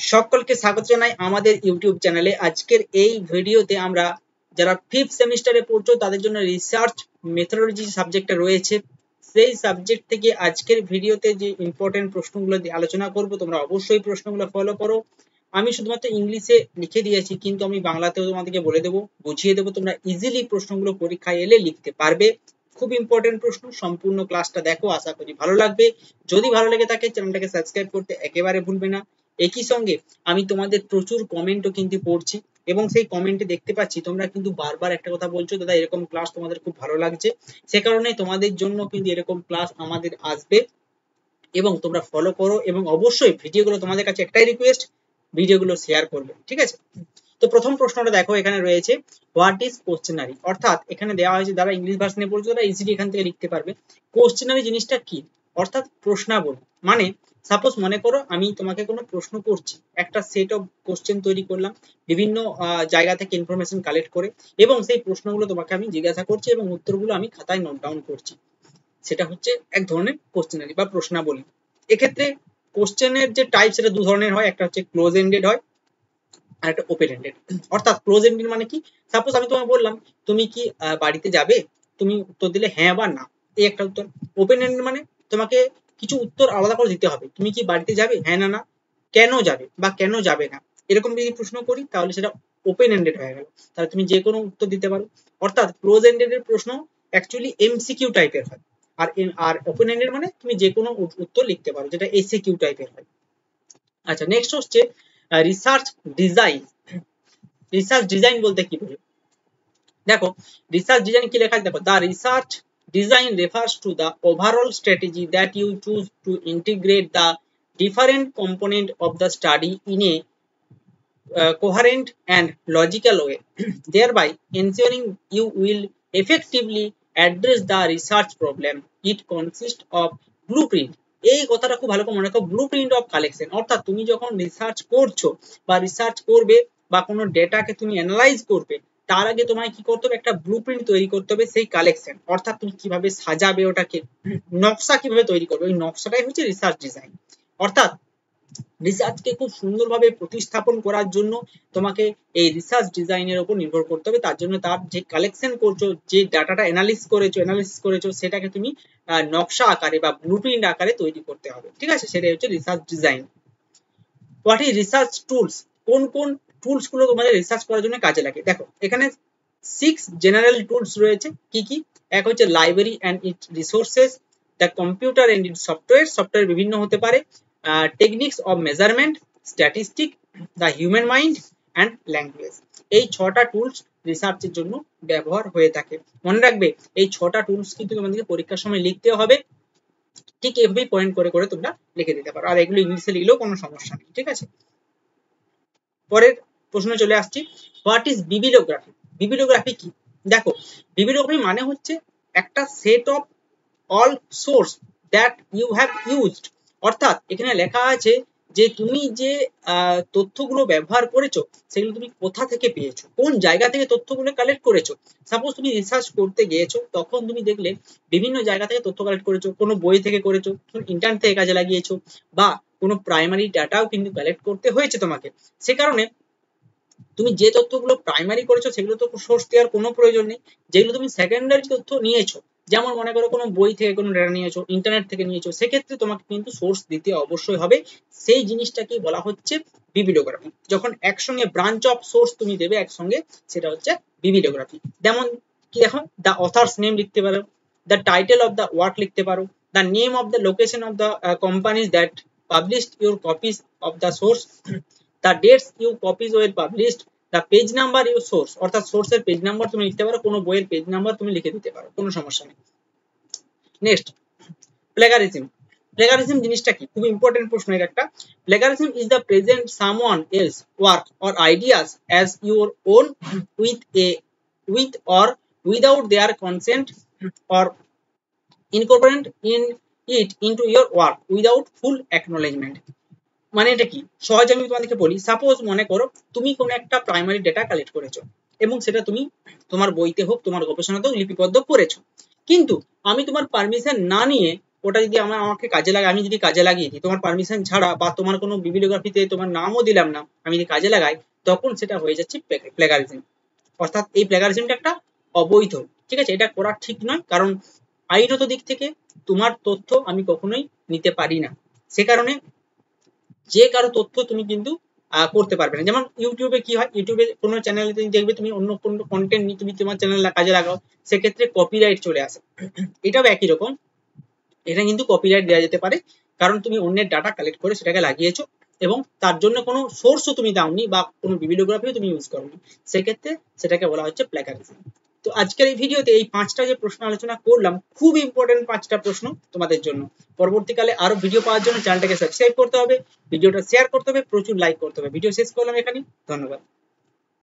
সকলকে স্বাগত জানাই আমাদের ইউটিউব চ্যানেলে। আজকের এই ভিডিওতে আমরা যারা ফিফথ সেমিস্টারে পড়ছো, তাদের জন্য রিসার্চ মেথোডোলজি সাবজেক্টটা রয়েছে, সেই সাবজেক্ট থেকে আজকের ভিডিওতে যে ইম্পর্টেন্ট প্রশ্নগুলো আলোচনা করব, তোমরা অবশ্যই প্রশ্নগুলো ফলো করো। আমি শুধুমাত্র ইংলিশে লিখে দিয়েছি, কিন্তু আমি বাংলাতেও তোমাদেরকে বলে দেবো, বুঝিয়ে দেবো, তোমরা ইজিলি প্রশ্নগুলো পরীক্ষায় এলে লিখতে পারবে। খুব ইম্পর্টেন্ট প্রশ্ন, সম্পূর্ণ ক্লাসটা দেখো, আশা করি ভালো লাগবে। যদি ভালো লেগে থাকে চ্যানেলটাকে সাবস্ক্রাইব করতে একেবারে ভুলবে না। একই সঙ্গে আমি তোমাদের প্রচুর কমেন্টও কিন্তু পড়ছি এবং সেই কমেন্টে দেখতে পাচ্ছি তোমরা কিন্তু বারবার একটা কথা বলছো, দাদা এরকম ক্লাস তোমাদের খুব ভালো লাগছে। সে কারণে তোমাদের জন্য কিন্তু এরকম ক্লাস আমাদের আসবে এবং তোমরা ফলো করো এবং অবশ্যই ভিডিওগুলো তোমাদের কাছে একটাই রিকোয়েস্ট ভিডিওগুলো শেয়ার করবে, ঠিক আছে? তো প্রথম প্রশ্নটা দেখো, এখানে রয়েছে হোয়াট ইজ কোশ্চেনারি অর্থাৎ এখানে দেওয়া হয়েছে যারা ইংলিশ ভার্সনে পড়ছো তারা ইজিলি এখান থেকে লিখতে পারবে। কোশ্চেনারি জিনিসটা কি? অর্থাৎ প্রশ্নাবলী মানে সাপোজ মনে করো আমি তোমাকে কোনো প্রশ্ন করছি, একটা সেট অফ কোশ্চেন তৈরি করলাম, বিভিন্ন জায়গা থেকে ইনফরমেশন কালেক্ট করে, এবং সেই প্রশ্নগুলো তোমাকে আমি জিজ্ঞাসা করছি এবং উত্তরগুলো আমি খাতায় নোট ডাউন করছি। সেটা হচ্ছে এক ধরনের কোশ্চেনারি বা প্রশ্নাবলী। এক্ষেত্রে কোশ্চেনের যে টাইপ সেটা দু ধরনের হয়, একটা হচ্ছে ক্লোজ এন্ডেড হয়, আর একটা ওপেন এন্ডেড অর্থাৎ ক্লোজ এন্ডেড মানে কি? সাপোজ আমি তোমাকে বললাম, তুমি কি বাড়িতে যাবে? তুমি উত্তর দিলে হ্যাঁ বা না। এই একটা উত্তর। ওপেন এন্ডেড মানে তোমাকে কিছু উত্তর আলাদা করে দিতে হবে। তুমি কি বাড়িতে যাবে? হ্যাঁ না না। কেন যাবে বা কেন যাবে না? এরকম যদি প্রশ্ন করি, তাহলে সেটা ওপেন এন্ডেড হয়ে গেল। তাহলে তুমি যে কোনো উত্তর দিতে পারো। অর্থাৎ ক্লোজ এন্ডেড এর প্রশ্ন অ্যাকচুয়ালি এমসিকিউ টাইপের হয়। আর আর ওপেন এন্ডেড মানে তুমি যে কোনো উত্তর লিখতে পারো, যেটা এসিকিউ টাইপের হয়। আচ্ছা নেক্সট হচ্ছে রিসার্চ ডিজাইন রিসার্চ ডিজাইন বলতে কি বলে দেখো রিসার্চ ডিজাইন কি লেখা দেখো the research design refers to the overall strategy that you choose to integrate the different component of the study in a uh, coherent and logical way thereby ensuring you will effectively address the research problem it consists of blueprint এই কথাটা খুব ভালো করে মনে রাখো blue print of collection অর্থাৎ তুমি যখন রিসার্চ করছ বা রিসার্চ করবে বা কোনো ডেটাকে তুমি অ্যানালাইজ করবে তার আগে তোমায় কি করতে হবে? একটা ব্লুপ্রিন্ট তৈরি করতে হবে সেই কালেকশন অর্থাৎ তুমি কীভাবে সাজাবে ওটাকে? নকশা কীভাবে তৈরি করবে? ওই নকশাটাই হচ্ছে রিসার্চ ডিজাইন অর্থাৎ রিসার্চকে খুব সুন্দরভাবে প্রতিস্থাপন করার জন্য তোমাকে এই রিসার্চ ডিজাইনের উপর নির্ভর করতে হবে। তার জন্য তার যে কালেকশন করছ, যে ডাটাটা অ্যানালিস করেছ অ্যানালিসিস করেছ, সেটাকে তুমি নকশা আকারে বা ব্লুপ্রিন্ট আকারে তৈরি করতে হবে। ঠিক আছে? সেটাই হচ্ছে research design what is research tools কোন কোন টুলসগুলো তোমাদের রিসার্চ করার জন্য কাজে লাগে। দেখো, এখানে সিক্স জেনারেল টুলস রয়েছে। কি কি? এক হচ্ছে library and IT resources the computer and IT software software বিভিন্ন হতে পারে। Techniques of measurement statistic the human mind and language এই ছটা টুলস রিসার্চের জন্য ব্যবহার হয়ে থাকে। মনে রাখবে, এই ছটা টুলস কিন্তু তোমাদেরকে পরীক্ষার সময় লিখতে হবে। ঠিক এভাবেই পয়েন্ট করে করে তোমরা লিখে দিতে পারো। আর এগুলো ইংলিশে লিখলেও কোনো সমস্যা নেই, ঠিক আছে? পরের প্রশ্ন চলে আসছি। হোয়াট ইজ বিবিলিওগ্রাফি বিবিলিওগ্রাফি কি? দেখো বিবিলিওগ্রাফি মানে হচ্ছে একটা set of all source that you have used অর্থাৎ এখানে লেখা আছে যে তুমি যে তথ্যগুলো ব্যবহার করেছ, সেগুলো তুমি কোথা থেকে পেয়েছ? কোন জায়গা থেকে তথ্যগুলো কালেক্ট করেছ? সাপোজ তুমি রিসার্চ করতে গিয়েছো, তখন তুমি দেখলে বিভিন্ন জায়গা থেকে তথ্য কালেক্ট করেছ, কোনো বই থেকে করেছ ইন্টারনেট থেকে কাজে লাগিয়েছো, বা কোনো প্রাইমারি ডাটাও কিন্তু কালেক্ট করতে হয়েছে তোমাকে। সে কারণে তুমি যে তথ্যগুলো প্রাইমারি করেছ সেগুলো তো সোর্স দেওয়ার কোনো প্রয়োজন নেই। যেগুলো তুমি সেকেন্ডারি তথ্য নিয়েছো, যেমন মনে করো কোনো বই থেকে কোনো ডেটা নিয়েছো ইন্টারনেট থেকে নিয়েছো, সেক্ষেত্রে তোমাকে কিন্তু সোর্স দিতে অবশ্যই হবে। সেই জিনিসটাকেই বলা হচ্ছে বিবিলিওগ্রাফি যখন একসঙ্গে ব্রাঞ্চ অফ সোর্স তুমি দেবে একসঙ্গে, সেটা হচ্ছে বিবিলিওগ্রাফি যেমন কি দেখো দ্য অথার্স নেম লিখতে পারো the title of the work লিখতে পারো the name of the location of the companies that published your copies of the source the dates you copies were published the page number you source, অর্থাৎ সোর্সের page number তুমি লিখতে পারো, কোনো বইয়ের page number তুমি লিখে দিতে পারো, কোনো সমস্যা নেই। নেক্সট প্লেগারিজম প্লেগারিজম জিনিসটা কি? খুব ইম্পর্টেন্ট প্রশ্ন এর একটা। Plagiarism is the present someone else work or ideas as your own with a with or without their consent or incorporate in it into your work without full acknowledgement মানে এটা কি? সহজে আমি তোমাদেরকে বলি সাপোজ মনে করো তুমি কোনো একটা প্রাইমারি ডেটা কালেক্ট করেছ এবং সেটা তুমি তোমার বইতে হোক, তোমার গবেষণাতেও লিপিবদ্ধ করেছ। কিন্তু আমি তোমার পারমিশন না নিয়ে ওটা যদি আমার, আমাকে কাজে লাগে আমি যদি কাজে লাগিয়ে দিই, তোমার পারমিশন ছাড়া বা তোমার কোনো বিবিলিওগ্রাফিতে তোমার নামও দিলাম না, আমি যদি কাজে লাগাই, তখন সেটা হয়ে যাচ্ছে প্লেগারিজম অর্থাৎ এই প্লেগারিজমটা একটা অবৈধ, ঠিক আছে? এটা করা ঠিক নয়, কারণ আইনত দিক থেকে তোমার তথ্য আমি কখনোই নিতে পারি না। সে কারণে যে কারও তথ্য তুমি কিন্তু করতে পারবে না। যেমন ইউটিউবে কি হয়? ইউটিউবে কোনো চ্যানেলে তুমি দেখবে তুমি অন্য কোনো কন্টেন্ট নিয়ে তুমি তোমার চ্যানেল কাজে লাগাও, সেক্ষেত্রে কপিরাইট চলে আসে। এটাও একই রকম। এটা কিন্তু কপিরাইট দেওয়া যেতে পারে, কারণ তুমি অন্যের ডাটা কালেক্ট করে সেটাকে লাগিয়েছো এবং তার জন্য কোনো সোর্সও তুমি দাওনি বা কোনো ভিডিওগ্রাফিও তুমি ইউজ করোনি। সেক্ষেত্রে সেটাকে বলা হচ্ছে প্ল্যাকারিজম তো আজকের এই ভিডিওতে এই পাঁচটা যে প্রশ্ন আলোচনা করলাম, খুব ইম্পর্টেন্ট পাঁচটা প্রশ্ন তোমাদের জন্য। পরবর্তীকালে আরও ভিডিও পাওয়ার জন্য চ্যানেলটাকে সাবস্ক্রাইব করতে হবে ভিডিওটা শেয়ার করতে হবে, প্রচুর লাইক করতে হবে। ভিডিও শেষ করলাম এখানে ধন্যবাদ।